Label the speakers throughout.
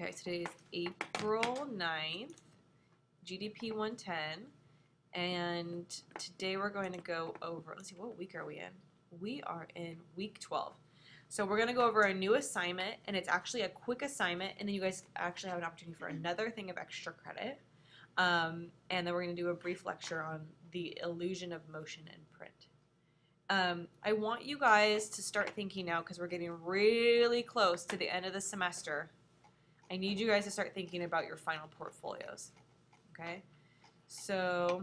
Speaker 1: Okay, today is April 9th, GDP 110, and today we're going to go over, let's see, what week are we in? We are in week 12. So we're going to go over a new assignment, and it's actually a quick assignment, and then you guys actually have an opportunity for another thing of extra credit. Um, and then we're going to do a brief lecture on the illusion of motion in print. Um, I want you guys to start thinking now because we're getting really close to the end of the semester. I need you guys to start thinking about your final portfolios. Okay? So,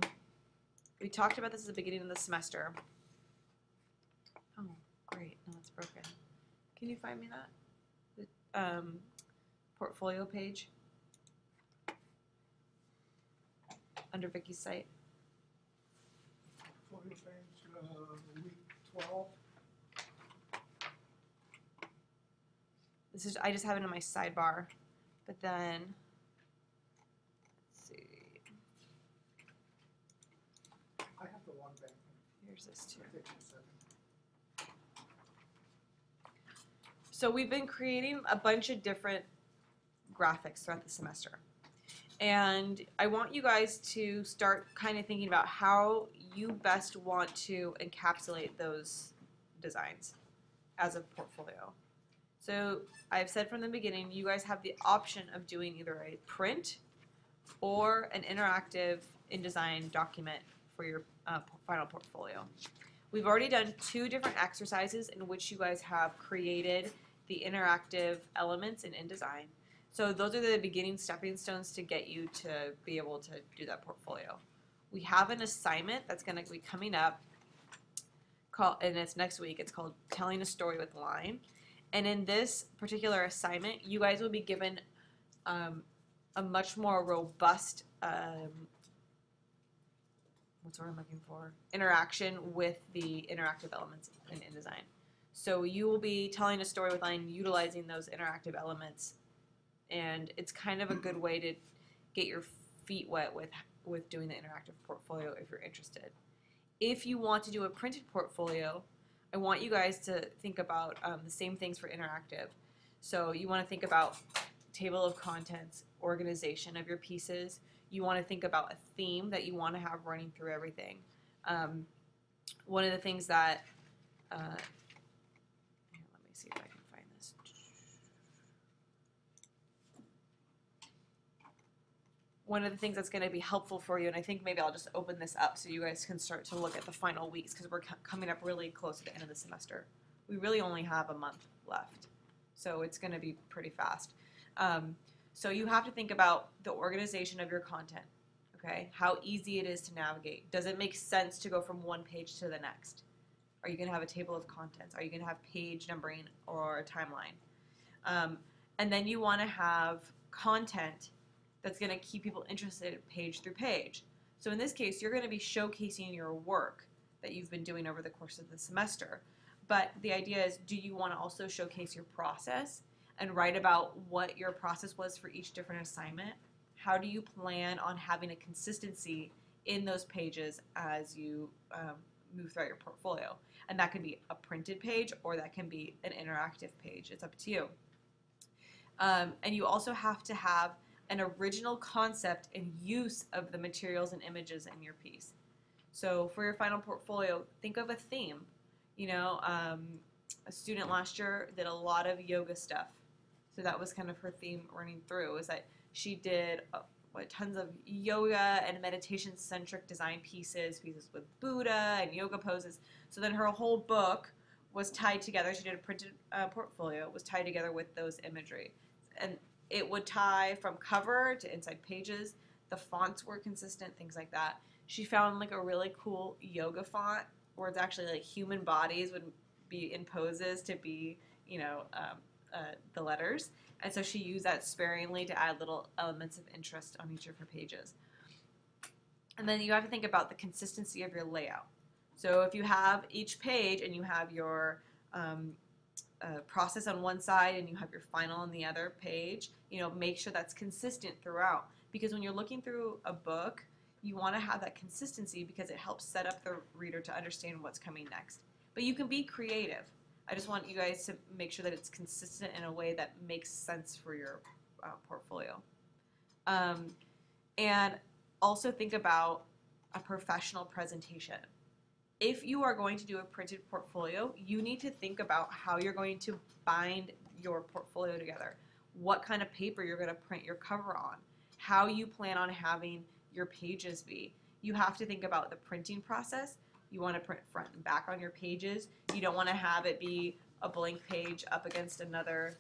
Speaker 1: we talked about this at the beginning of the semester. Oh, great. No, it's broken. Can you find me that? The um, portfolio page under Vicky's site.
Speaker 2: Portfolio page, uh, week twelve.
Speaker 1: This is I just have it in my sidebar, but then let's see.
Speaker 2: I have the one back.
Speaker 1: Here's this too.
Speaker 2: Take a second.
Speaker 1: So we've been creating a bunch of different graphics throughout the semester. And I want you guys to start kind of thinking about how you best want to encapsulate those designs as a portfolio. So I've said from the beginning, you guys have the option of doing either a print or an interactive InDesign document for your uh, final portfolio. We've already done two different exercises in which you guys have created the interactive elements in InDesign. So those are the beginning stepping stones to get you to be able to do that portfolio. We have an assignment that's going to be coming up, and it's next week. It's called Telling a Story with Line. And in this particular assignment, you guys will be given um, a much more robust, um, what's word I'm looking for? Interaction with the interactive elements in InDesign. So you will be telling a story with line utilizing those interactive elements, and it's kind of a good way to get your feet wet with with doing the interactive portfolio if you're interested. If you want to do a printed portfolio, I want you guys to think about um, the same things for interactive. So you want to think about table of contents, organization of your pieces. You want to think about a theme that you want to have running through everything. Um, one of the things that uh, here, let me see if I can find this. One of the things that's going to be helpful for you, and I think maybe I'll just open this up so you guys can start to look at the final weeks because we're co- coming up really close to the end of the semester. We really only have a month left, so it's going to be pretty fast. Um, so you have to think about the organization of your content. Okay, how easy it is to navigate. Does it make sense to go from one page to the next? Are you going to have a table of contents? Are you going to have page numbering or a timeline? Um, and then you want to have content that's going to keep people interested page through page. So in this case, you're going to be showcasing your work that you've been doing over the course of the semester. But the idea is do you want to also showcase your process and write about what your process was for each different assignment? How do you plan on having a consistency in those pages as you um, move throughout your portfolio? And that can be a printed page or that can be an interactive page. It's up to you. Um, and you also have to have an original concept and use of the materials and images in your piece. So for your final portfolio, think of a theme. You know, um, a student last year did a lot of yoga stuff. So that was kind of her theme running through, is that she did uh, what, tons of yoga and meditation centric design pieces, pieces with Buddha and yoga poses. So then her whole book was tied together. She did a printed uh, portfolio, was tied together with those imagery. And it would tie from cover to inside pages. The fonts were consistent, things like that. She found like a really cool yoga font where it's actually like human bodies would be in poses to be, you know, um, uh, the letters. And so she used that sparingly to add little elements of interest on each of her pages. And then you have to think about the consistency of your layout. So if you have each page and you have your um, process on one side and you have your final on the other page, you know, make sure that's consistent throughout. Because when you're looking through a book, you want to have that consistency because it helps set up the reader to understand what's coming next. But you can be creative. I just want you guys to make sure that it's consistent in a way that makes sense for your uh, portfolio. Um, and also think about a professional presentation. If you are going to do a printed portfolio, you need to think about how you're going to bind your portfolio together. What kind of paper you're going to print your cover on, how you plan on having your pages be. You have to think about the printing process. You want to print front and back on your pages. You don't want to have it be a blank page up against another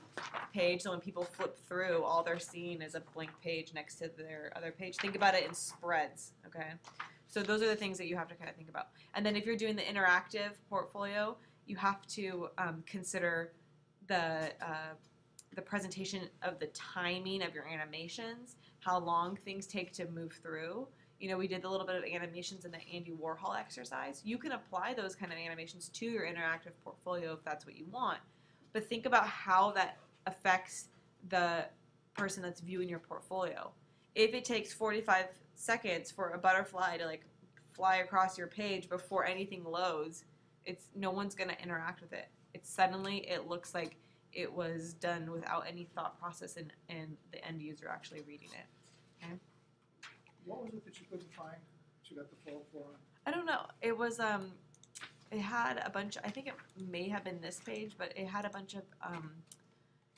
Speaker 1: page. So when people flip through, all they're seeing is a blank page next to their other page. Think about it in spreads, okay? So those are the things that you have to kind of think about. And then if you're doing the interactive portfolio, you have to um, consider the uh, the presentation of the timing of your animations, how long things take to move through. You know, we did a little bit of animations in the Andy Warhol exercise. You can apply those kind of animations to your interactive portfolio if that's what you want. But think about how that affects the person that's viewing your portfolio. If it takes 45 seconds for a butterfly to like fly across your page before anything loads, it's no one's going to interact with it. It's suddenly it looks like it was done without any thought process and, and the end user actually reading it. Okay?
Speaker 2: What was it that you couldn't find? You got the full for on?
Speaker 1: I don't know. It was um, it had a bunch. I think it may have been this page, but it had a bunch of um,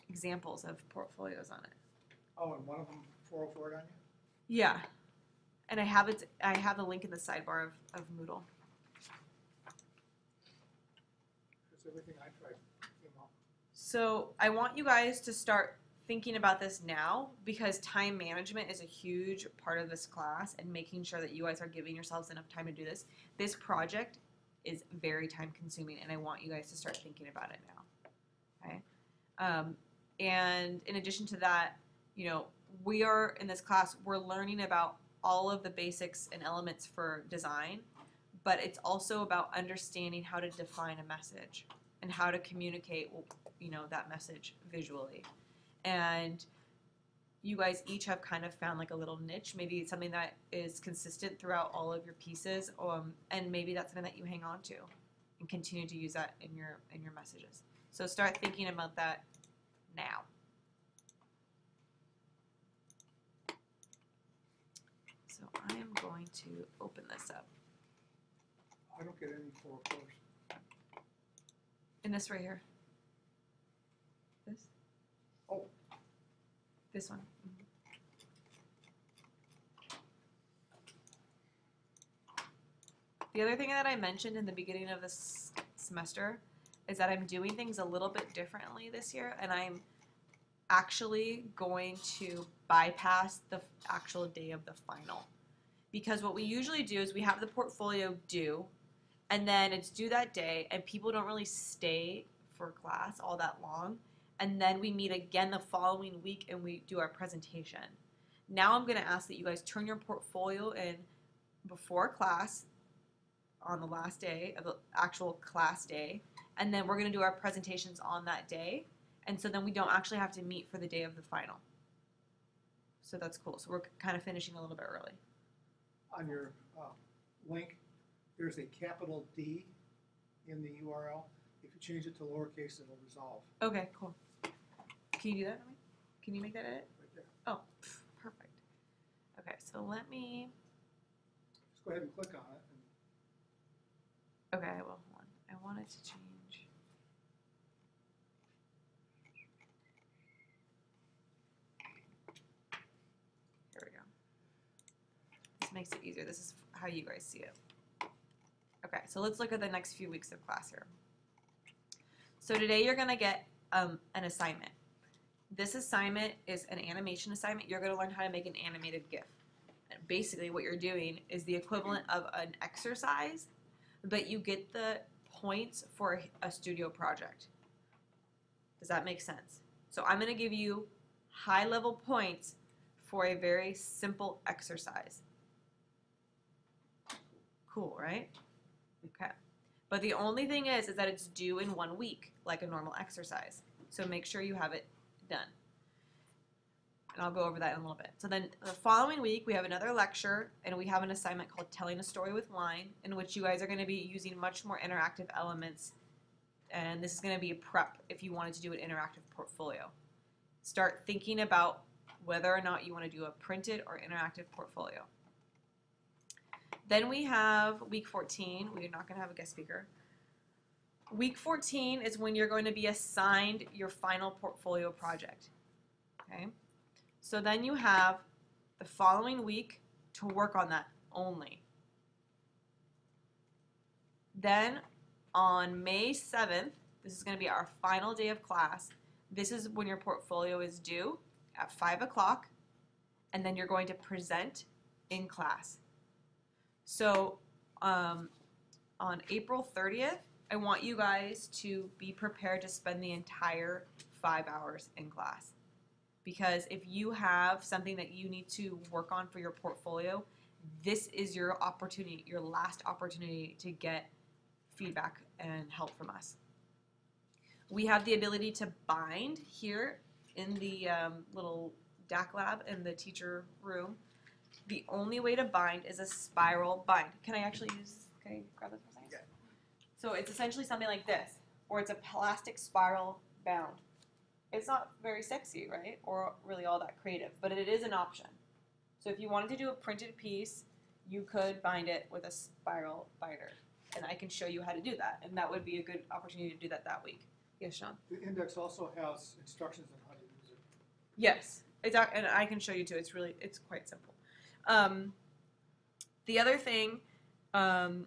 Speaker 1: examples of portfolios on it.
Speaker 2: Oh, and one of them four oh four on you?
Speaker 1: Yeah, and I have it. I have the link in the sidebar of, of Moodle.
Speaker 2: Because everything I tried came up.
Speaker 1: So I want you guys to start thinking about this now because time management is a huge part of this class and making sure that you guys are giving yourselves enough time to do this. This project is very time consuming and I want you guys to start thinking about it now. Okay? Um, and in addition to that, you know, we are in this class, we're learning about all of the basics and elements for design, but it's also about understanding how to define a message and how to communicate, you know, that message visually. And you guys each have kind of found like a little niche maybe something that is consistent throughout all of your pieces um, and maybe that's something that you hang on to and continue to use that in your in your messages. So start thinking about that now so i am going to open this up
Speaker 2: I don't get any four
Speaker 1: in this right here this
Speaker 2: Oh.
Speaker 1: this one Mhm. The other thing that I mentioned in the beginning of this semester is that I'm doing things a little bit differently this year, and I'm actually going to bypass the actual day of the final. Because what we usually do is we have the portfolio due, and then it's due that day, and people don't really stay for class all that long. And then we meet again the following week and we do our presentation. Now I'm going to ask that you guys turn your portfolio in before class on the last day of the actual class day, and then we're going to do our presentations on that day. And so then we don't actually have to meet for the day of the final. So that's cool. So we're kind of finishing a little bit early.
Speaker 2: On your, uh, link, there's a capital D in the URL. If you change it to lowercase, it'll resolve
Speaker 1: Okay, cool. Can you do that? Can you make that edit?
Speaker 2: right there.
Speaker 1: Oh, pff, perfect. Okay, so let me.
Speaker 2: Just go ahead and click on it and
Speaker 1: Okay, well, hold on. I wanted to change. Here we go. Makes it easier. This is how you guys see it. Okay, so let's look at the next few weeks of class here. So today you're gonna get um, an assignment. This assignment is an animation assignment. You're gonna learn how to make an animated GIF. And basically, what you're doing is the equivalent of an exercise but you get the points for a studio project. Does that make sense? So I'm going to give you high level points for a very simple exercise. Cool, right? Okay. But the only thing is is that it's due in 1 week like a normal exercise. So make sure you have it done. And I'll go over that in a little bit. So then the following week, we have another lecture, and we have an assignment called Telling a Story with Line, in which you guys are going to be using much more interactive elements. And this is going to be a prep if you wanted to do an interactive portfolio. Start thinking about whether or not you want to do a printed or interactive portfolio. Then we have week 14. We're not going to have a guest speaker. Week 14 is when you're going to be assigned your final portfolio project. Okay? So then you have the following week to work on that only. Then on May 7th, this is going to be our final day of class. This is when your portfolio is due at 5 o'clock, and then you're going to present in class. So um, on April 30th, I want you guys to be prepared to spend the entire five hours in class. Because if you have something that you need to work on for your portfolio, this is your opportunity, your last opportunity to get feedback and help from us. We have the ability to bind here in the um, little DAC lab in the teacher room. The only way to bind is a spiral bind. Can I actually use, can I grab this for a second?
Speaker 2: Yeah.
Speaker 1: So it's essentially something like this, or it's a plastic spiral bound. It's not very sexy, right? Or really all that creative, but it is an option. So if you wanted to do a printed piece, you could bind it with a spiral binder. And I can show you how to do that, and that would be a good opportunity to do that that week. Yes, Sean?
Speaker 2: The index also has instructions on how to use it.
Speaker 1: Yes, it's and I can show you too. It's really it's quite simple. Um, the other thing um,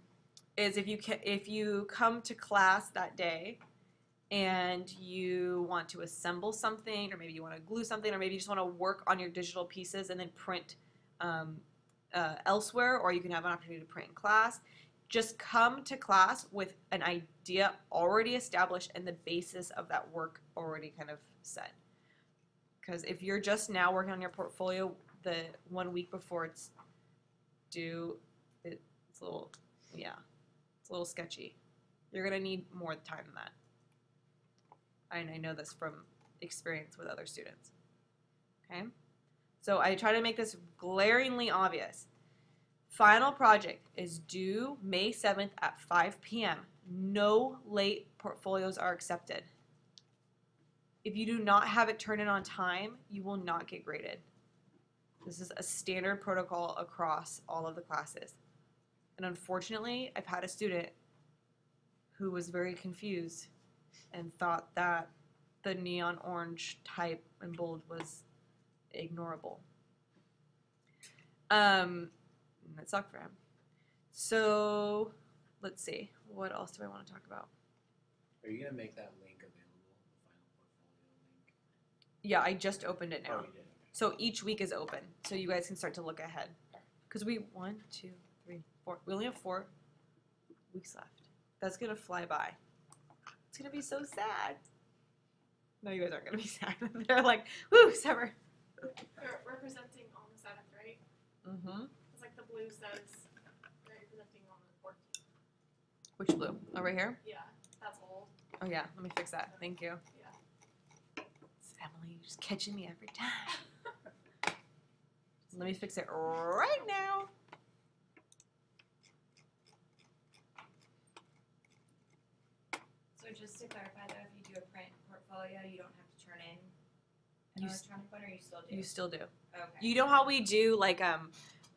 Speaker 1: is if you ca- if you come to class that day and you want to assemble something, or maybe you want to glue something, or maybe you just want to work on your digital pieces and then print um, uh, elsewhere, or you can have an opportunity to print in class. Just come to class with an idea already established and the basis of that work already kind of set. Because if you're just now working on your portfolio the one week before it's due, it's a little, yeah, it's a little sketchy. You're gonna need more time than that. And I know this from experience with other students. Okay? So I try to make this glaringly obvious. Final project is due May 7th at 5 p.m. No late portfolios are accepted. If you do not have it turned in on time, you will not get graded. This is a standard protocol across all of the classes. And unfortunately, I've had a student who was very confused and thought that the neon orange type and bold was ignorable. Um, that sucked for him. So, let's see. What else do I want to talk about?
Speaker 3: Are you gonna make that link available, the final portfolio
Speaker 1: Yeah, I just opened it now.
Speaker 3: Oh, you did. Okay.
Speaker 1: So each week is open, so you guys can start to look ahead. Because we one, two, three, four. We only have four weeks left. That's gonna fly by. It's gonna be so sad. No, you guys aren't gonna be sad. They're like, whoo, summer.
Speaker 4: They're representing on the seventh, right?
Speaker 1: Mm-hmm.
Speaker 4: It's like the blue says they're representing on the.
Speaker 1: Which blue? Over here.
Speaker 4: Yeah, that's old.
Speaker 1: Oh yeah. Let me fix that. Thank you.
Speaker 4: Yeah.
Speaker 1: It's Emily, you're just catching me every time. Let me fix it right now.
Speaker 5: So just to clarify though, if you do a print portfolio, you don't have to turn in an
Speaker 1: You
Speaker 5: electronic one, or you still do?
Speaker 1: You still do.
Speaker 5: Okay.
Speaker 1: You know how we do like um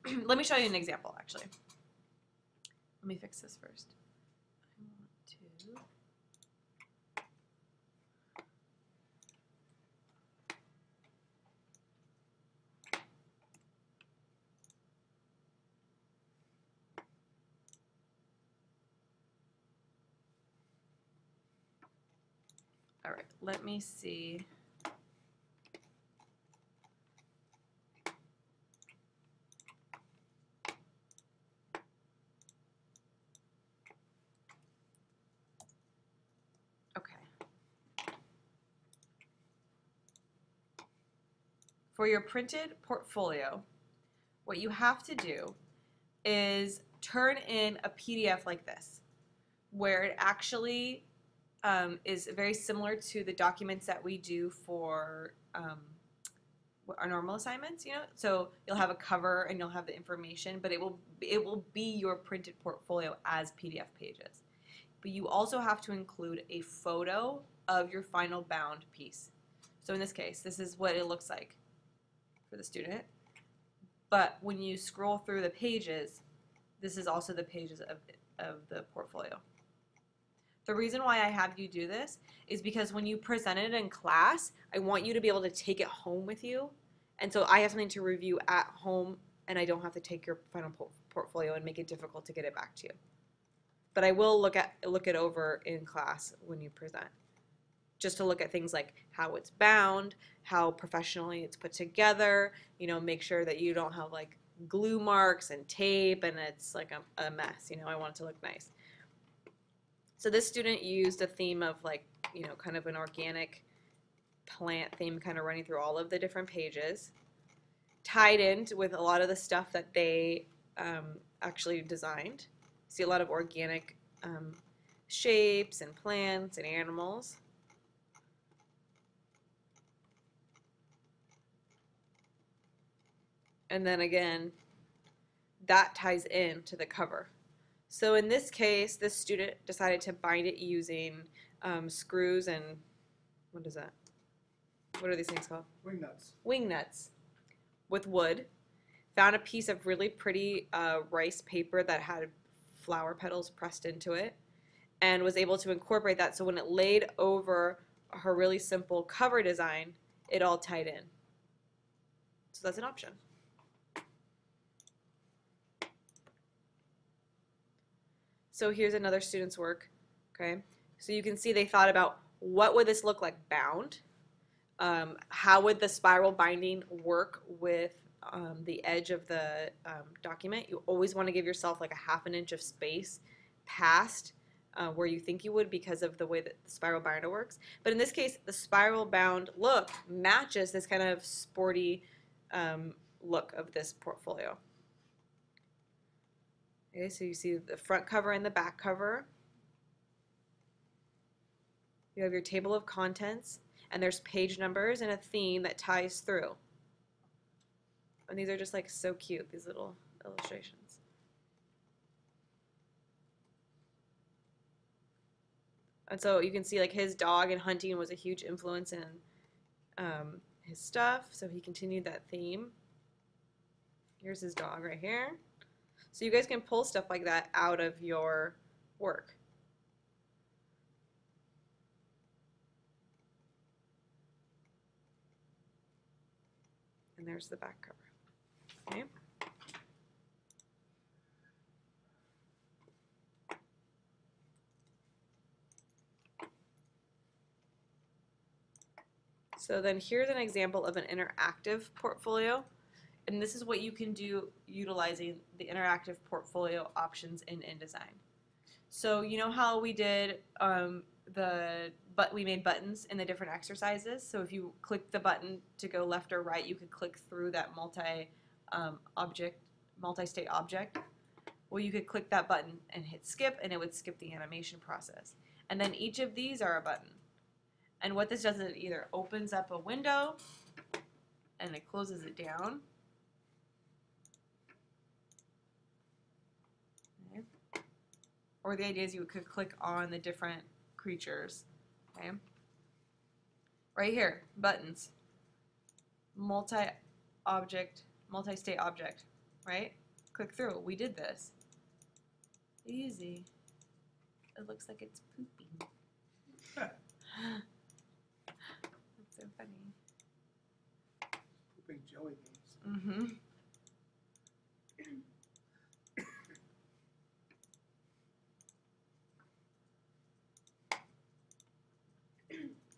Speaker 1: let me show you an example actually. Let me fix this first. I want to All right, let me see. For your printed portfolio, what you have to do is turn in a PDF like this, where it actually um, is very similar to the documents that we do for um, our normal assignments. You know, so you'll have a cover and you'll have the information, but it will it will be your printed portfolio as PDF pages but you also have to include a photo of your final bound piece. So in this case, this is what it looks like. for the student. But when you scroll through the pages, this is also the pages of, of the portfolio. The reason why I have you do this is because when you present it in class, I want you to be able to take it home with you. And so I have something to review at home and I don't have to take your final por- portfolio and make it difficult to get it back to you. But I will look at look it over in class when you present. Just to look at things like how it's bound, how professionally it's put together, you know, make sure that you don't have like glue marks and tape and it's like a, a mess, you know, I want it to look nice. So this student used a theme of like, you know, kind of an organic plant theme kind of running through all of the different pages, tied in with a lot of the stuff that they um, actually designed. See a lot of organic um, shapes and plants and animals. And then again, that ties in to the cover. So in this case, this student decided to bind it using um, screws and what is that? What are these things called?
Speaker 2: Wing nuts.
Speaker 1: Wing nuts with wood. Found a piece of really pretty uh, rice paper that had flower petals pressed into it, and was able to incorporate that. So when it laid over her really simple cover design, it all tied in. So that's an option. So here's another student's work. Okay, so you can see they thought about what would this look like bound. Um, how would the spiral binding work with um, the edge of the um, document? You always want to give yourself like a half an inch of space past uh, where you think you would because of the way that the spiral binder works. But in this case, the spiral bound look matches this kind of sporty um, look of this portfolio. Okay, so you see the front cover and the back cover. You have your table of contents, and there's page numbers and a theme that ties through. And these are just like so cute, these little illustrations. And so you can see like his dog and hunting was a huge influence in um, his stuff. So he continued that theme. Here's his dog right here. So you guys can pull stuff like that out of your work. And there's the back cover. Okay. So then here's an example of an interactive portfolio. And this is what you can do utilizing the interactive portfolio options in InDesign. So you know how we did um, the but we made buttons in the different exercises. So if you click the button to go left or right, you could click through that multi um, object, multi-state object. Well, you could click that button and hit skip, and it would skip the animation process. And then each of these are a button. And what this does is it either opens up a window and it closes it down. Okay. Or the idea is you could click on the different creatures. Okay. Right here, buttons. Multi object, multi state object, right? Click through. We did this. Easy. It looks like it's pooping. That's so funny.
Speaker 2: Pooping jelly beans.
Speaker 1: Mm-hmm.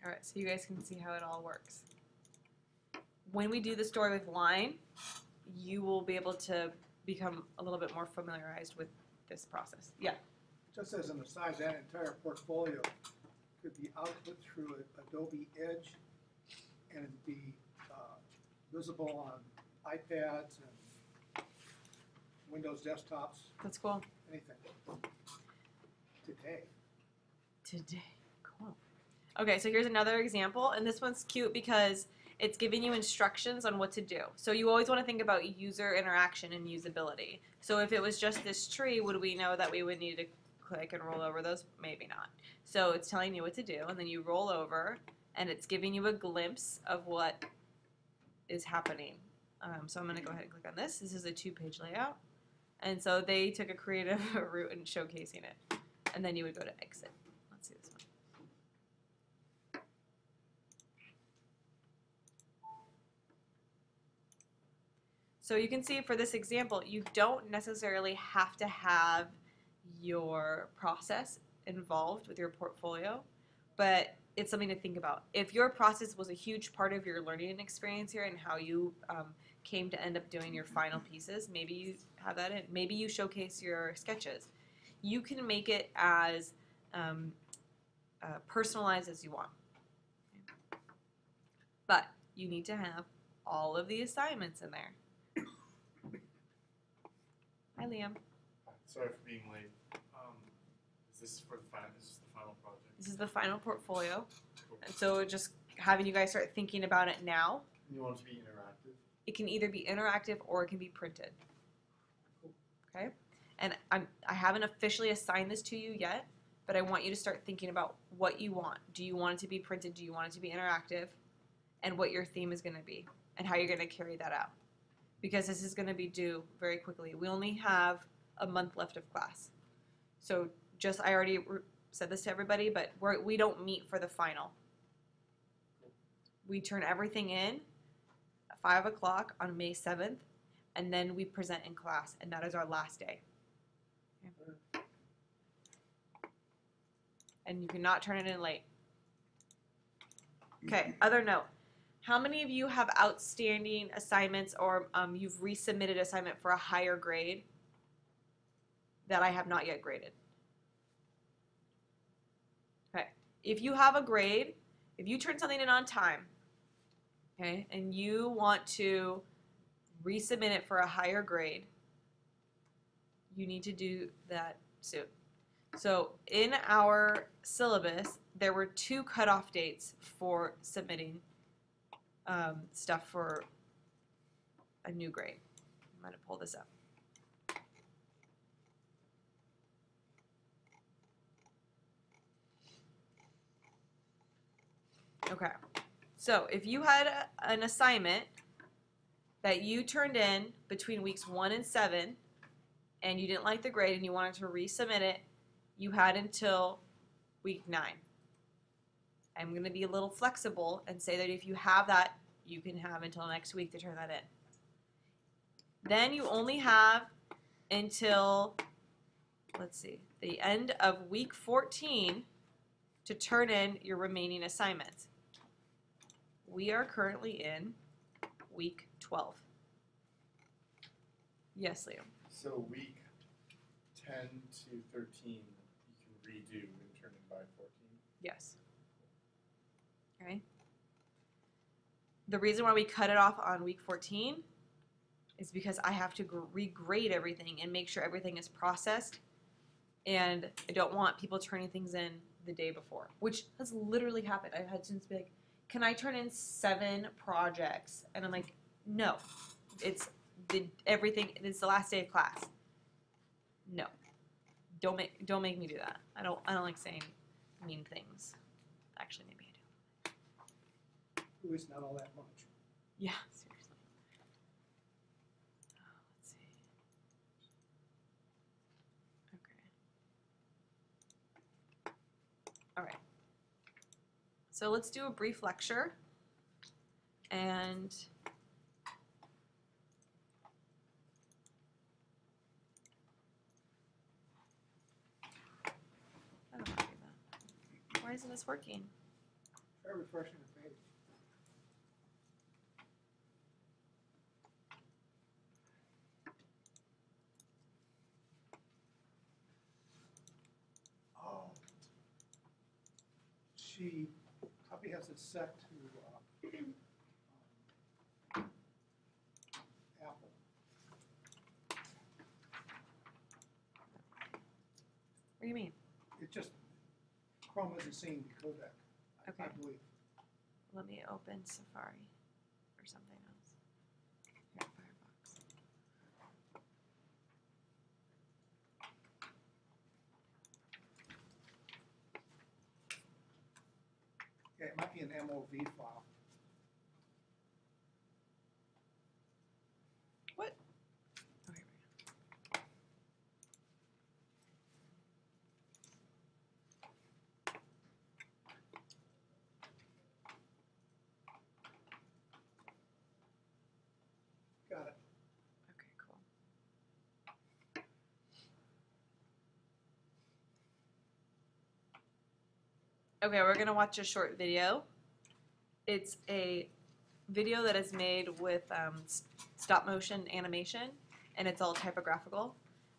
Speaker 1: All right, so you guys can see how it all works. When we do the story with line, you will be able to become a little bit more familiarized with this process. Yeah.
Speaker 2: Just as an aside, that entire portfolio could be output through Adobe Edge and be uh, visible on iPads and Windows desktops,
Speaker 1: That's cool.
Speaker 2: anything. Today.
Speaker 1: Today. Okay, so here's another example, and this one's cute because it's giving you instructions on what to do. So you always want to think about user interaction and usability. So if it was just this tree, would we know that we would need to click and roll over those? Maybe not. So it's telling you what to do, and then you roll over, and it's giving you a glimpse of what is happening Um, so I'm gonna go ahead and click on this. This is a two-page layout. And so they took a creative route in showcasing it. And then you would go to exit. Let's see this one. So you can see for this example, you don't necessarily have to have your process involved with your portfolio, but it's something to think about. If your process was a huge part of your learning experience here and how you um, came to end up doing your final pieces, maybe you have that in. Maybe you showcase your sketches. You can make it as um, uh, personalized as you want. But you need to have all of the assignments in there. Hi, Liam.
Speaker 6: Sorry for being late. Um, is this for the final, is this the final project?
Speaker 1: This is the final portfolio.
Speaker 6: Cool.
Speaker 1: And so just having you guys start thinking about it now.
Speaker 6: You want it to be interactive?
Speaker 1: It can either be interactive or it can be printed. Okay? And I'm I haven't officially assigned this to you yet, but I want you to start thinking about what you want. Do you want it to be printed? Do you want it to be interactive? And what your theme is going to be and how you're going to carry that out. Because this is going to be due very quickly. We only have a month left of class. So just I already said this to everybody, but we're, we don't meet for the final. We turn everything in at five o'clock on May seventh, and then we present in class, and that is our last day. Okay. And you cannot turn it in late. Okay. Other note: How many of you have outstanding assignments, or um, you've resubmitted assignment for a higher grade that I have not yet graded? Okay. If you have a grade, if you turn something in on time, okay, and you want to resubmit it for a higher grade, you need to do that soon. So in our syllabus, there were two cutoff dates for submitting um, stuff for a new grade. I'm going to pull this up. Okay. So if you had a, an assignment that you turned in between weeks one and seven, and you didn't like the grade and you wanted to resubmit it, you had until week nine. I'm going to be a little flexible and say that if you have that, you can have until next week to turn that in. Then you only have until, let's see, the end of week 14 to turn in your remaining assignments. We are currently in week 12. Yes, Liam.
Speaker 6: So week ten to thirteen, you can redo and turn in by fourteen.
Speaker 1: Yes. Okay. The reason why we cut it off on week 14 is because I have to regrade everything and make sure everything is processed. And I don't want people turning things in the day before, which has literally happened. I've had students be like, Can I turn in seven projects? And I'm like, No. It's the everything it's the last day of class. No. Don't make don't make me do that. I don't I don't like saying mean things. Actually do.
Speaker 2: At not all that much.
Speaker 1: Yeah, seriously. Oh, let's see. Okay. All right. So let's do a brief lecture. And I don't know how to do that. Why isn't this working?
Speaker 2: Try refreshing the page. Oh. She probably has it set to, uh, um, Apple.
Speaker 1: What do you mean?
Speaker 2: It just, Chrome isn't seeing the codec, I- I
Speaker 1: Okay.
Speaker 2: believe.
Speaker 1: Let me open Safari or something else.
Speaker 2: feed file. What? Got it. Okay, cool.
Speaker 1: Okay, we're going to watch a short video. It's a video that is made with um, stop motion animation, and it's all typographical.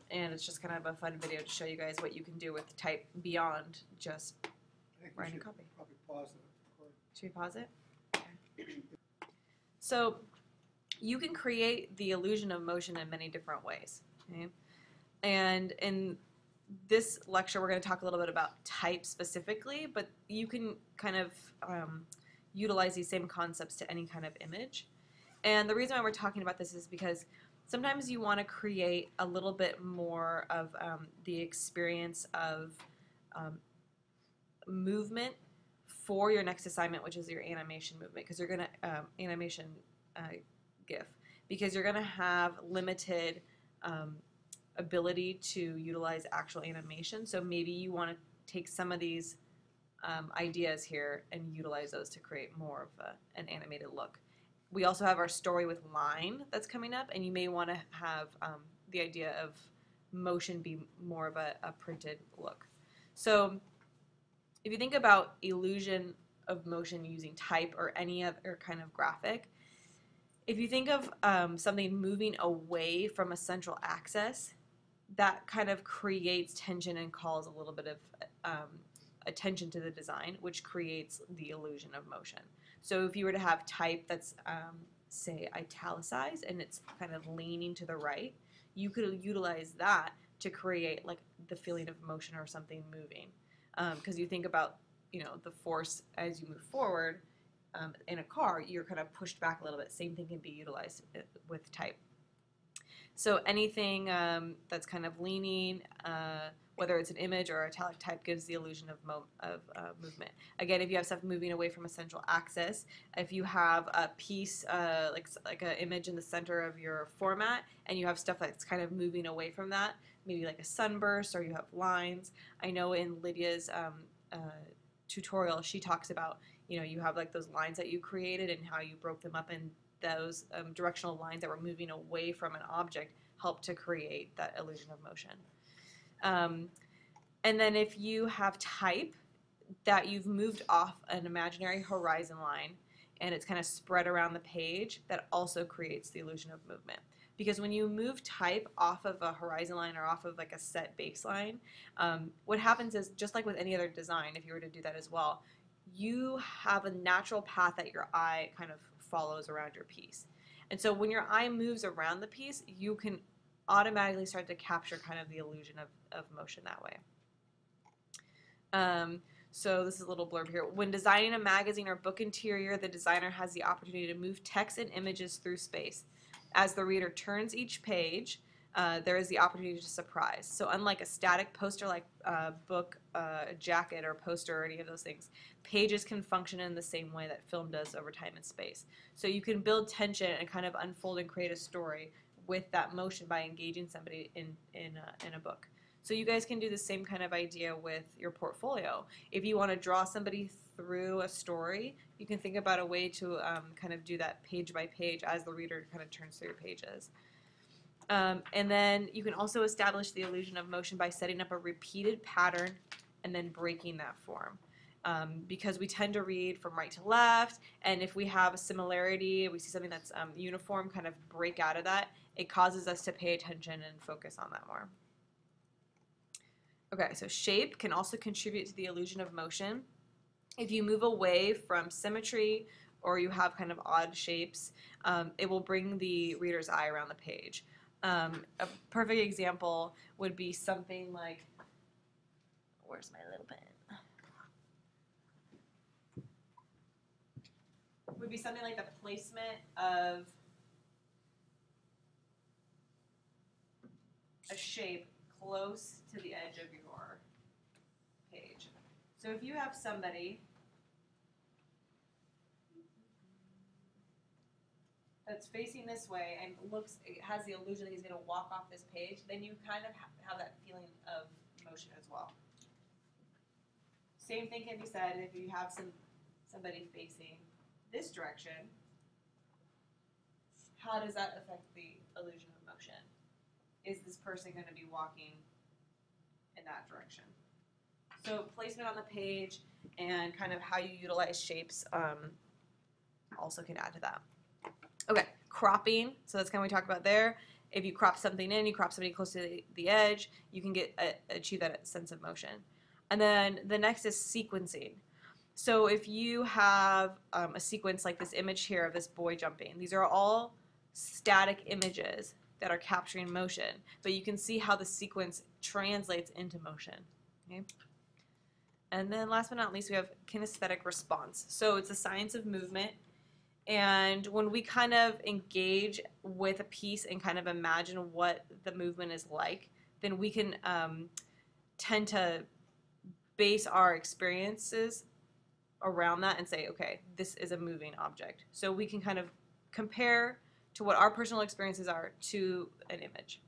Speaker 1: And it's just kind of a fun video to show you guys what you can do with type beyond just
Speaker 2: I think we
Speaker 1: writing
Speaker 2: should
Speaker 1: copy.
Speaker 2: probably pause recording.
Speaker 1: Should we pause it? Okay. So you can create the illusion of motion in many different ways. Okay? And in this lecture, we're going to talk a little bit about type specifically, but you can kind of um, utilize these same concepts to any kind of image. And the reason why we're talking about this is because sometimes you want to create a little bit more of um, the experience of um, movement for your next assignment, which is your animation movement, because you're gonna um, animation uh, GIF, because you're gonna have limited um, ability to utilize actual animation. So maybe you want to take some of these um, ideas here and utilize those to create more of a, an animated look. We also have our story with line that's coming up, and you may want to have um, the idea of motion be more of a, a printed look. So if you think about illusion of motion using type or any other kind of graphic, if you think of um, something moving away from a central axis, that kind of creates tension and calls a little bit of um, attention to the design, which creates the illusion of motion. So if you were to have type that's, um, say, italicized and it's kind of leaning to the right, you could utilize that to create like the feeling of motion or something moving. Because you think about you know the force as you move forward um, in a car you're kind of pushed back a little bit. Same thing can be utilized uh, with type. So anything um, that's kind of leaning uh, whether it's an image or italic type gives the illusion of, of uh, movement again if you have stuff moving away from a central axis if you have a piece uh, like like an image in the center of your format and you have stuff that's kind of moving away from that maybe like a sunburst or you have lines I know in Lydia's um, uh, tutorial, she talks about you know you have like those lines that you created and how you broke them up, and those um, directional lines that were moving away from an object help to create that illusion of motion. Um, and then if you have type that you've moved off an imaginary horizon line and it's kind of spread around the page, that also creates the illusion of movement because when you move type off of a horizon line or off of like a set baseline, um, what happens is just like with any other design, if you were to do that as well, you have a natural path that your eye kind of follows around your piece. And so when your eye moves around the piece, you can automatically start to capture kind of the illusion of, of motion that way. Um, so this is a little blurb here. When designing a magazine or book interior, the designer has the opportunity to move text and images through space. As the reader turns each page, uh, there is the opportunity to surprise. So unlike a static poster like uh, book, uh, jacket, or poster, or any of those things, pages can function in the same way that film does over time and space. So you can build tension and kind of unfold and create a story with that motion by engaging somebody in in a, in a book. So you guys can do the same kind of idea with your portfolio. If you want to draw somebody through a story, you can think about a way to um, kind of do that page by page as the reader kind of turns through your pages. Um, and then you can also establish the illusion of motion by setting up a repeated pattern and then breaking that form. Um, because we tend to read from right to left, and if we have a similarity, we see something that's um, uniform, kind of break out of that, it causes us to pay attention and focus on that more. Okay, so shape can also contribute to the illusion of motion. If you move away from symmetry or you have kind of odd shapes, um, it will bring the reader's eye around the page. Um, a perfect example would be something like, where's my little pen? Would be something like the placement of a shape close to the edge of your page. So if you have somebody that's facing this way and looks, has the illusion that he's going to walk off this page, then you kind of ha- have that feeling of motion as well. Same thing can be said if you have some somebody facing this direction. How does that affect the illusion? Is this person going to be walking in that direction? So placement on the page and kind of how you utilize shapes um, also can add to that. Okay, cropping. So that's kind of we talked about there. If you crop something in, you crop somebody close to the, the edge, you can get uh, achieve that sense of motion. And then the next is sequencing. So if you have um, a sequence like this image here of this boy jumping, these are all static images that are capturing motion, but you can see how the sequence translates into motion. Okay. And then last but not least, we have kinesthetic response. So it's a science of movement. And when we kind of engage with a piece and kind of imagine what the movement is like, then we can um, tend to base our experiences around that and say, okay, this is a moving object. So we can kind of compare to what our personal experiences are to an image.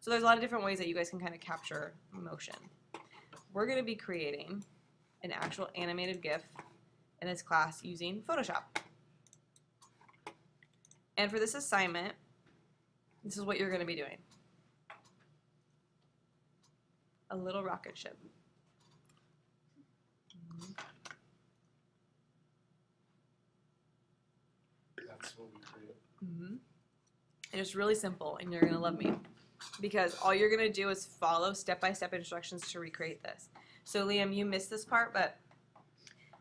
Speaker 1: So there's a lot of different ways that you guys can kind of capture motion. We're going to be creating an actual animated GIF in this class using Photoshop. And for this assignment, this is what you're going to be doing. A little rocket ship.
Speaker 6: That's what we.
Speaker 1: Mm-hmm. And it's really simple, and you're gonna love me because all you're gonna do is follow step-by-step instructions to recreate this. So Liam, you missed this part, but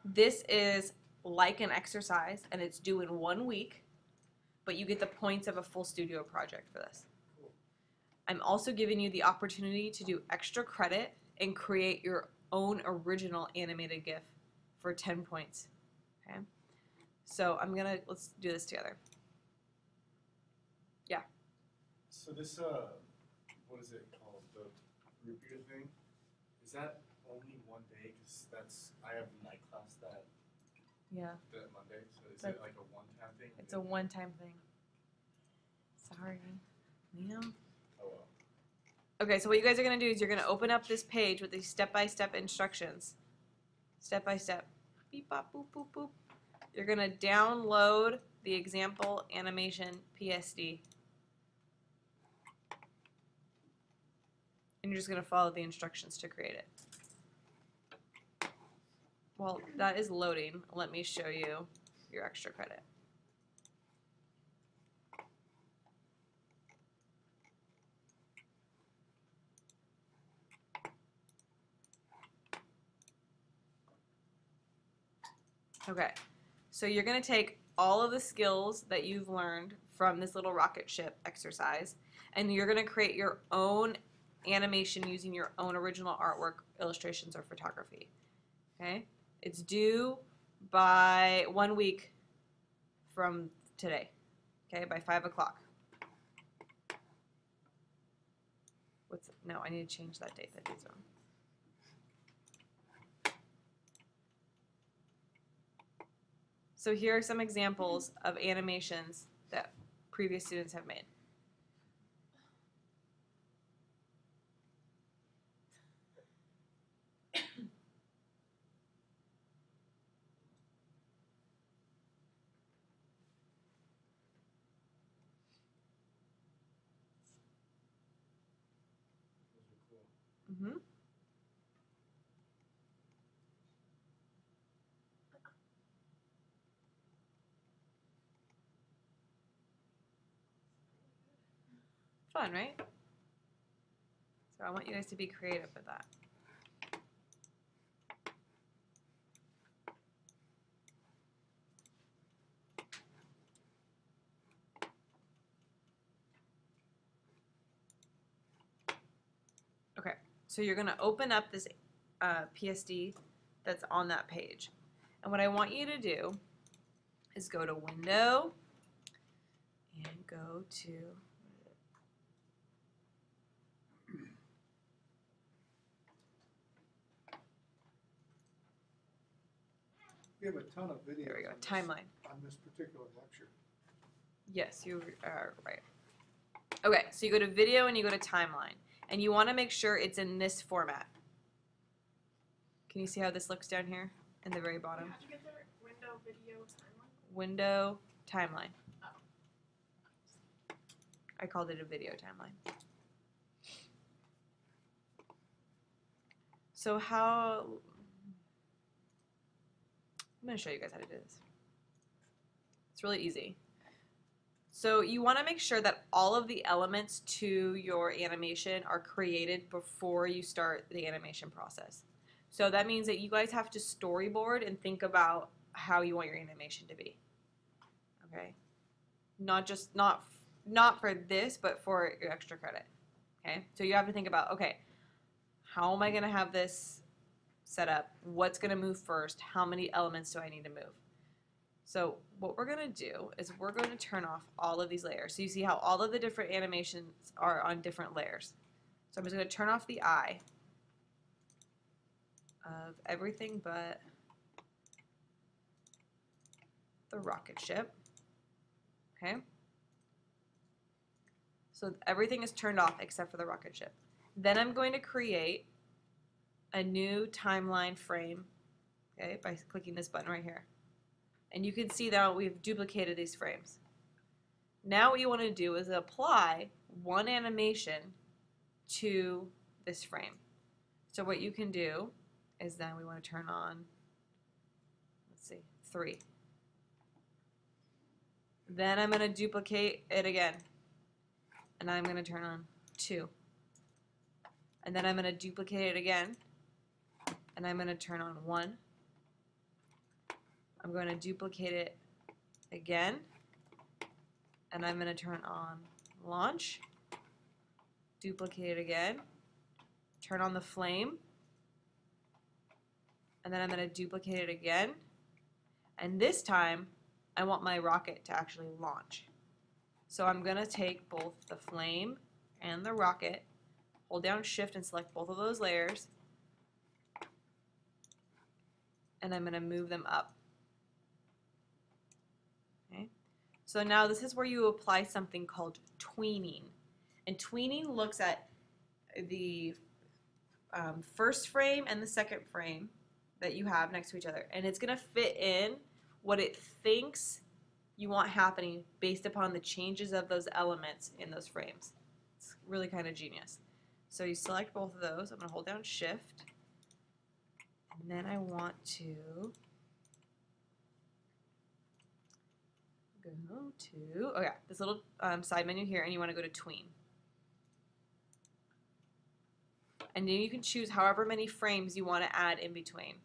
Speaker 1: this is like an exercise, and it's due in one week, but you get the points of a full studio project for this. I'm also giving you the opportunity to do extra credit and create your own original animated GIF for 10 points. Okay? So I'm gonna, let's do this together.
Speaker 6: So this, uh, what is it called, the root beer thing? Is that only one day? Cause that's, I have night class that,
Speaker 1: Yeah.
Speaker 6: that Monday, so is
Speaker 1: But-
Speaker 6: it like a one-time thing?
Speaker 1: It's a one-time thing. Sorry, Liam.
Speaker 6: Oh well.
Speaker 1: Okay, so what you guys are gonna do is you're gonna open up this page with these step-by-step instructions. Step by step. Beep bop boop boop boop. You're gonna download the example animation PSD. And you're just gonna follow the instructions to create it. While that is loading, let me show you your extra credit. Okay, so you're gonna take all of the skills that you've learned from this little rocket ship exercise, and you're gonna create your own animation using your own original artwork, illustrations, or photography. Okay, it's due by one week from today. Okay, by five o'clock. What's no? I need to change that date. That date's wrong. So here are some examples of animations that previous students have made.
Speaker 6: Those are cool.
Speaker 1: Mm-hmm. Fun, right? So I want you guys to be creative with that. Okay, so you're gonna open up this uh, PSD that's on that page. And what I want you to do is go to Window and go to
Speaker 2: We have a ton of videos.
Speaker 1: There we go.
Speaker 2: on this-
Speaker 1: Timeline.
Speaker 2: On this particular lecture.
Speaker 1: Yes, you are right. Okay, so you go to video and you go to timeline. And you want to make sure it's in this format. Can you see how this looks down here in the very bottom?
Speaker 4: How'd you get there? Window, video, timeline?
Speaker 1: Window, timeline. I called it a video timeline. So how? I'm gonna show you guys how to do this. It's really easy. So you want to make sure that all of the elements to your animation are created before you start the animation process. So that means that you guys have to storyboard and think about how you want your animation to be. Okay? Not just not not for this, but for your extra credit. Okay? So you have to think about, okay, how am I going to have this set up? What's going to move first? How many elements do I need to move? So what we're going to do is we're going to turn off all of these layers. So you see how all of the different animations are on different layers. So I'm just going to turn off the eye of everything but the rocket ship. Okay? So everything is turned off except for the rocket ship. Then I'm going to create a new timeline frame, okay, by clicking this button right here. And you can see now we've duplicated these frames. Now what you want to do is apply one animation to this frame. So what you can do is then we want to turn on, let's see, three. Then I'm going to duplicate it again. And I'm going to turn on two. And then I'm going to duplicate it again. And I'm going to turn on one. I'm going to duplicate it again. And I'm going to turn on launch. Duplicate it again. Turn on the flame. And then I'm going to duplicate it again. And this time, I want my rocket to actually launch. So I'm going to take both the flame and the rocket, hold down shift and select both of those layers, and I'm going to move them up. Okay. So now this is where you apply something called tweening. And tweening looks at the um, first frame and the second frame that you have next to each other. And it's going to fit in what it thinks you want happening based upon the changes of those elements in those frames. It's really kind of genius. So you select both of those. I'm going to hold down shift. And then I want to go to, oh yeah, this little um, side menu here, and you want to go to tween. And then you can choose however many frames you want to add in between.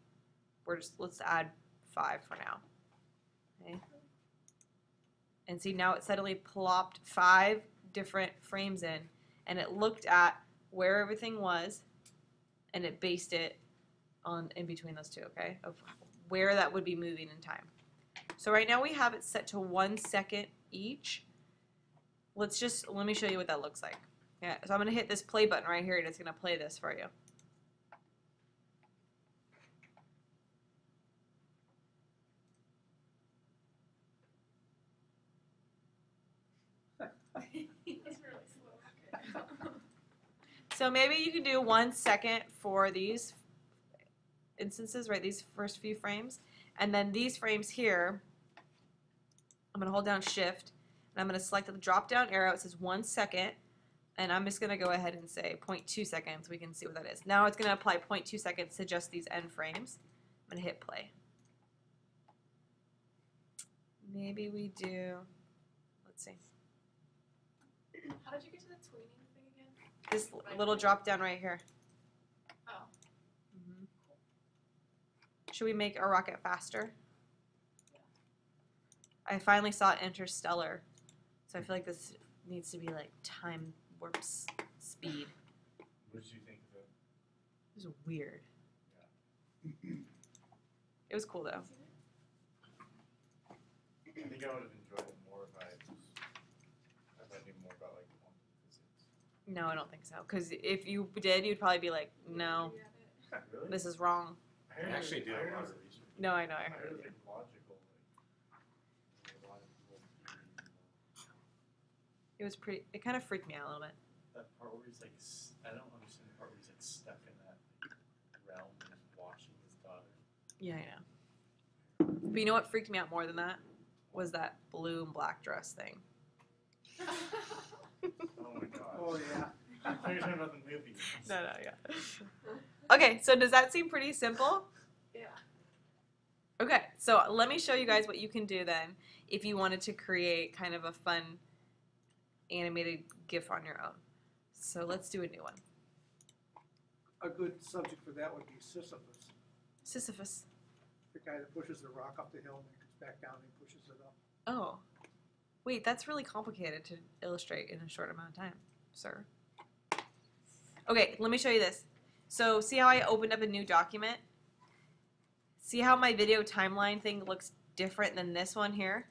Speaker 1: We're just, let's add five for now. Okay. And see now it suddenly plopped five different frames in and it looked at where everything was and it based it on in between those two, okay? Of where that would be moving in time. So right now we have it set to one second each. Let's just, let me show you what that looks like. Yeah, so I'm gonna hit this play button right here and it's gonna play this for you.
Speaker 4: It's really slow.
Speaker 1: So maybe you can do one second for these instances, right? These first few frames. And then these frames here, I'm going to hold down shift and I'm going to select the drop down arrow. It says one second. And I'm just going to go ahead and say 0.2 seconds. We can see what that is. Now it's going to apply 0.2 seconds to just these end frames. I'm going to hit play. Maybe we do, let's see,
Speaker 4: How did you get to the tweening thing again?
Speaker 1: this little drop down right here.
Speaker 4: Oh.
Speaker 1: Mhm. Should we make our rocket faster? I finally saw Interstellar, so I feel like this needs to be like time warp s- speed.
Speaker 6: What did you think of it?
Speaker 1: It was weird. Yeah. It was cool though.
Speaker 6: I think I would have enjoyed it more if I just, if I knew more about like quantum physics.
Speaker 1: No, I don't think so. Because if you did, you'd probably be like, no,
Speaker 4: You had it.
Speaker 6: Really?
Speaker 1: this is wrong.
Speaker 6: I heard
Speaker 3: actually
Speaker 6: it-
Speaker 3: did
Speaker 6: I
Speaker 3: a lot
Speaker 6: it
Speaker 3: of
Speaker 6: was-
Speaker 3: research.
Speaker 1: No, I know. I
Speaker 6: I
Speaker 1: heard
Speaker 6: heard it
Speaker 1: it.
Speaker 6: was logical, like, a lot of people theories.
Speaker 1: It was pretty. It kind of freaked me out a little bit.
Speaker 7: that part where he's like, s- I don't understand the part where he's like stuck in that realm and watching his daughter.
Speaker 1: Yeah, I know. But you know what freaked me out more than that was that blue and black dress thing.
Speaker 6: Oh my god.
Speaker 2: Oh, yeah.
Speaker 7: I thought you were talking about the movie.
Speaker 1: No, no, yeah. Okay, so does that seem pretty simple?
Speaker 4: Yeah.
Speaker 1: Okay, so let me show you guys what you can do then if you wanted to create kind of a fun animated GIF on your own. So let's do a new one.
Speaker 2: A good subject for that would be Sisyphus,
Speaker 1: Sisyphus.
Speaker 2: the guy that pushes the rock up the hill and then comes back down and pushes it up.
Speaker 1: Oh, wait, that's really complicated to illustrate in a short amount of time, sir. Okay, let me show you this. So, see how I opened up a new document? See how my video timeline thing looks different than this one here?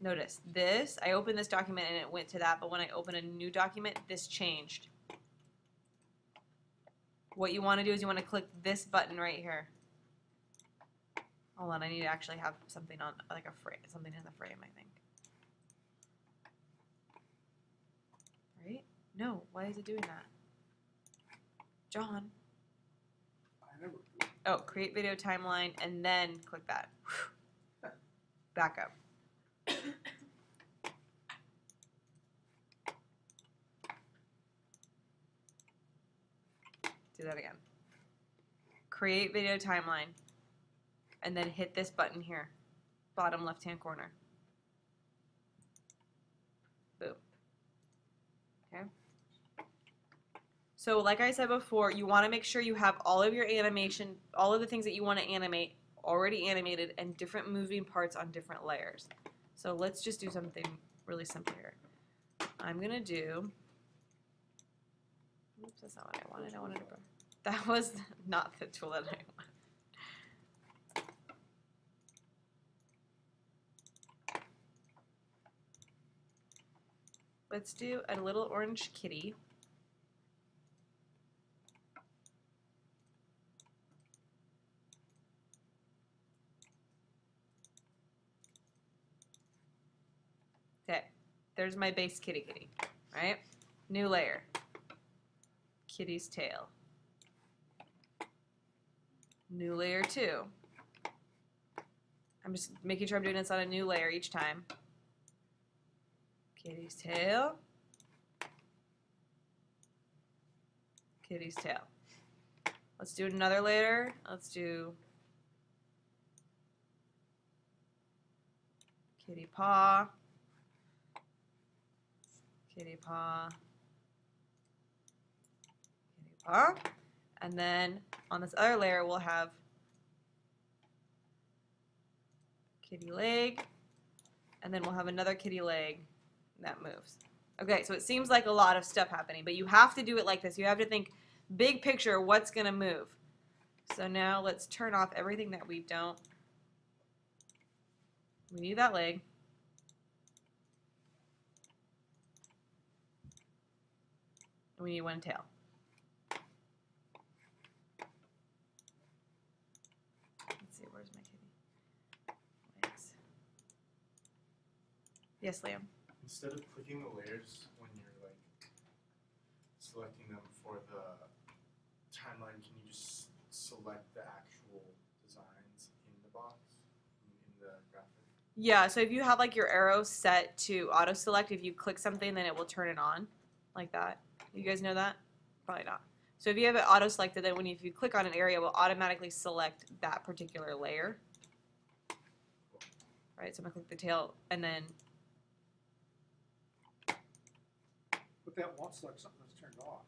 Speaker 1: Notice this, I opened this document and it went to that, but when I open a new document, this changed. What you want to do is you want to click this button right here. Hold on, I need to actually have something on, like a frame, something in the frame, I think. Right? No, why is it doing that? John.
Speaker 2: I never.
Speaker 1: Oh, create video timeline and then click that. Back up. Do that again. Create video timeline and then hit this button here, bottom left hand corner. Boom. Okay. So, like I said before, you want to make sure you have all of your animation, all of the things that you want to animate already animated and different moving parts on different layers. So, let's just do something really simple here. I'm going to do. Oops, that's not what I wanted. I wanted. That was not the tool that I wanted. Let's do a little orange kitty. Okay, there's my base kitty kitty, right? New layer. Kitty's tail. New layer two. I'm just making sure I'm doing this on a new layer each time. Kitty's tail. Kitty's tail. Let's do another layer. Let's do kitty paw. Kitty paw. Kitty paw. And then on this other layer, we'll have kitty leg. And then we'll have another kitty leg that moves. Okay, so it seems like a lot of stuff happening, but you have to do it like this. You have to think big picture, what's going to move. So now let's turn off everything that we don't. We need that leg. We need one tail. Let's see, where's my kitty? Legs. Yes, Liam.
Speaker 6: Instead of clicking the layers when you're like selecting them for the timeline, can you just select the actual designs in the box in the graphic?
Speaker 1: Yeah, so if you have like your arrow set to auto select, if you click something, then it will turn it on like that. You guys know that? Probably not. So if you have it auto selected, then when you, if you click on an area, it will automatically select that particular layer. Right, so I'm gonna click the tail and then,
Speaker 2: But that won't select something that's turned off.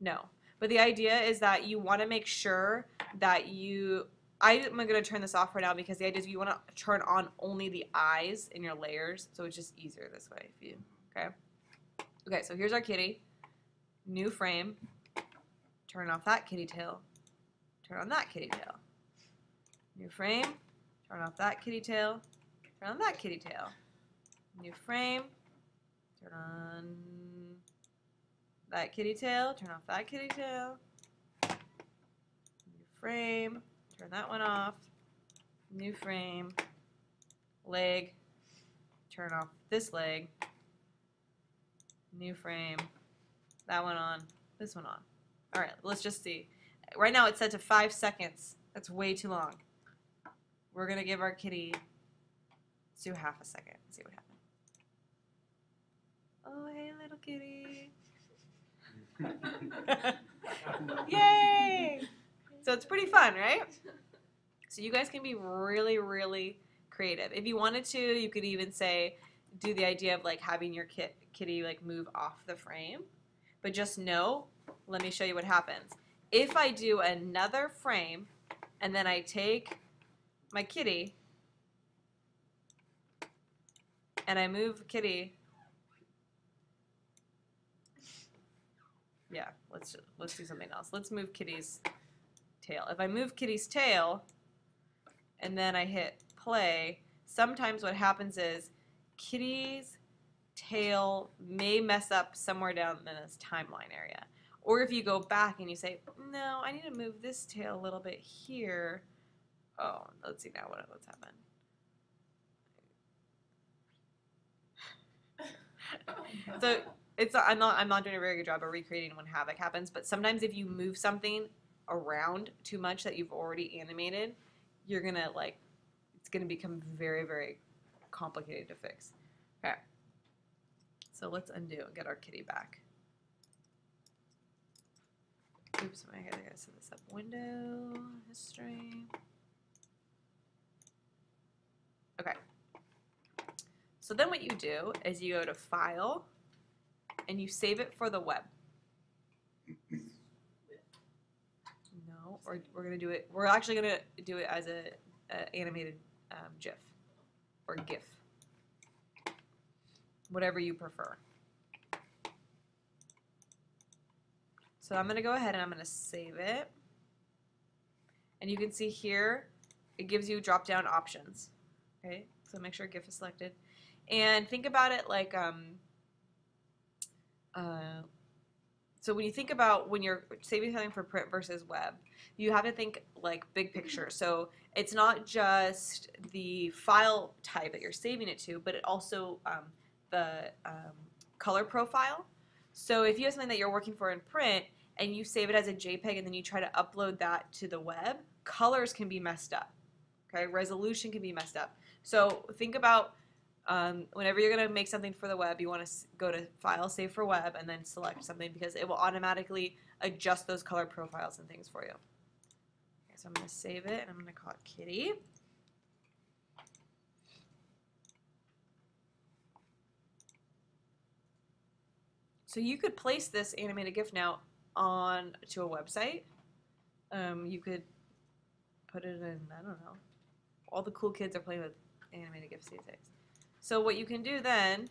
Speaker 1: no. But the idea is that you wanna make sure that you, I'm gonna turn this off for now because the idea is you wanna turn on only the eyes in your layers, so it's just easier this way if you, okay? Okay, so here's our kitty. New frame. Turn off that kitty tail. Turn on that kitty tail. New frame. Turn off that kitty tail. Turn on that kitty tail. New frame. Turn on that kitty tail. Turn off that kitty tail. New frame. Turn that one off. New frame. Leg. Turn off this leg. New frame. That one on. This one on. All right, let's just see. Right now it's set to five seconds. That's way too long. We're gonna give our kitty. Let's do half a second. See what happens. Oh, hey, little kitty. Yay! So it's pretty fun, right? So you guys can be really, really creative. If you wanted to, you could even say, do the idea of like having your kit, kitty like move off the frame. But just know, let me show you what happens. If I do another frame and then I take my kitty and I move kitty. Yeah, let's let's do something else. Let's move kitty's tail. If I move kitty's tail and then I hit play, sometimes what happens is kitty's tail may mess up somewhere down in this timeline area. Or if you go back and you say, no, I need to move this tail a little bit here. Oh, let's see now what what's happened. So it's I'm not I'm not doing a very good job of recreating when havoc happens, but sometimes if you move something around too much that you've already animated, you're gonna like it's gonna become very very complicated to fix. Okay. So let's undo and get our kitty back. Oops, I gotta set this up. Window history. Okay. So then what you do is you go to File and you save it for the web. No, or we're gonna do it. We're actually gonna do it as a, a animated um, GIF or GIF, whatever you prefer. So I'm gonna go ahead and I'm gonna save it, and you can see here it gives you drop down options. Okay, so make sure GIF is selected, and think about it like um, uh, so when you think about when you're saving something for print versus web, you have to think like big picture. So it's not just the file type that you're saving it to, but it also um, the um, color profile. So if you have something that you're working for in print and you save it as a JPEG and then you try to upload that to the web, colors can be messed up. Okay, resolution can be messed up. So think about um, whenever you're going to make something for the web, you want to go to File, Save for Web, and then select something because it will automatically adjust those color profiles and things for you. Okay, so I'm going to save it and I'm going to call it Kitty. So you could place this animated GIF now on to a website. Um, you could put it in, I don't know. All the cool kids are playing with animated GIFs these days. So what you can do then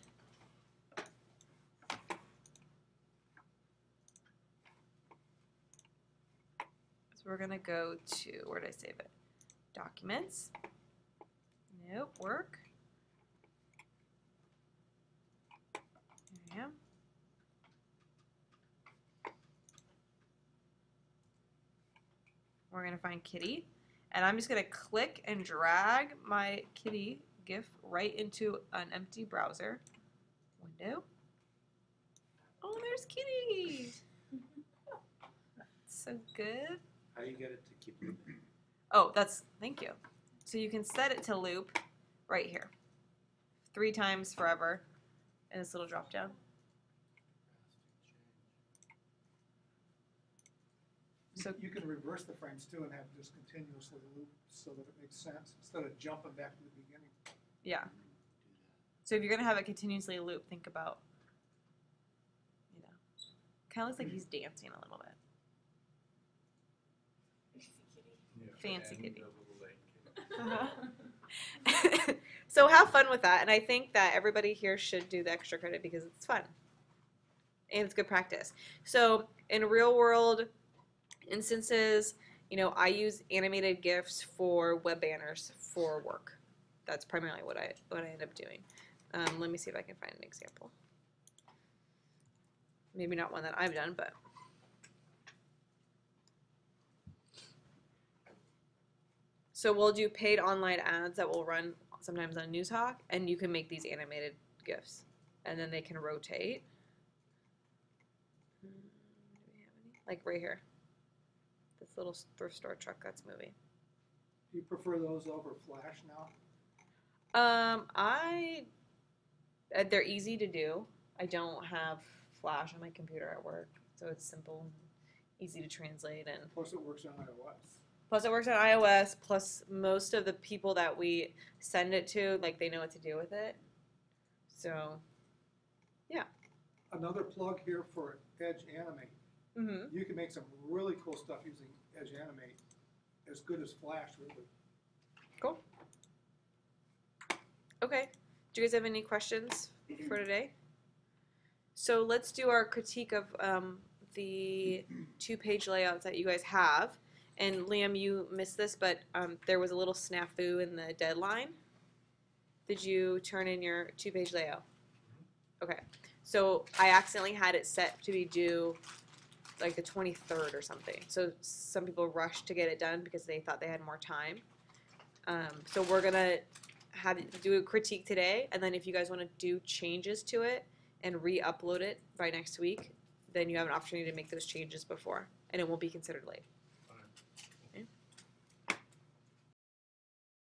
Speaker 1: is we're gonna go to where did I save it? Documents. Nope, work. There I am. We're gonna find kitty, and I'm just gonna click and drag my kitty GIF right into an empty browser window. Oh, there's Kitty! so good.
Speaker 3: How do you get it to keep looping?
Speaker 1: Oh, that's thank you. So you can set it to loop right here, three times forever, in this little drop down. So-
Speaker 2: You can reverse the frames too and have it just continuously loop so that it makes sense, instead of jumping back to the beginning.
Speaker 1: Yeah. So if you're gonna have it continuously loop, think about, you know, kind of looks like he's dancing a little bit. Fancy kitty.
Speaker 7: the little lake.
Speaker 1: so have fun with that, and I think that everybody here should do the extra credit because it's fun and it's good practice. So in real world instances, you know, I use animated gifs for web banners for work. That's primarily what I what I end up doing. Um, let me see if I can find an example. Maybe not one that I've done, but So we'll do paid online ads that will run sometimes on NewsHawk, and you can make these animated GIFs, and then they can rotate. Hmm? Like right here, little thrift store truck that's moving.
Speaker 2: Do you prefer those over Flash now?
Speaker 1: Um, I uh, they're easy to do. I don't have Flash on my computer at work, so it's simple, easy to translate, and
Speaker 2: Plus it works on iOS.
Speaker 1: plus it works on iOS. Plus most of the people that we send it to, like they know what to do with it. So, yeah.
Speaker 2: Another plug here for Edge Animate.
Speaker 1: mm-hmm.
Speaker 2: You can make some really cool stuff using Edge Animate, as good as Flash, really. Cool.
Speaker 1: Okay. Do you guys have any questions for today? So let's do our critique of um, the two-page layouts that you guys have. And Liam, you missed this, but um, there was a little snafu in the deadline. Did you turn in your two-page layout? Okay. So I accidentally had it set to be due like the 23rd or something. So some people rushed to get it done because they thought they had more time. Um, so we're gonna have do a critique today, and then if you guys want to do changes to it and re-upload it by next week, then you have an opportunity to make those changes before, and it won't be considered late.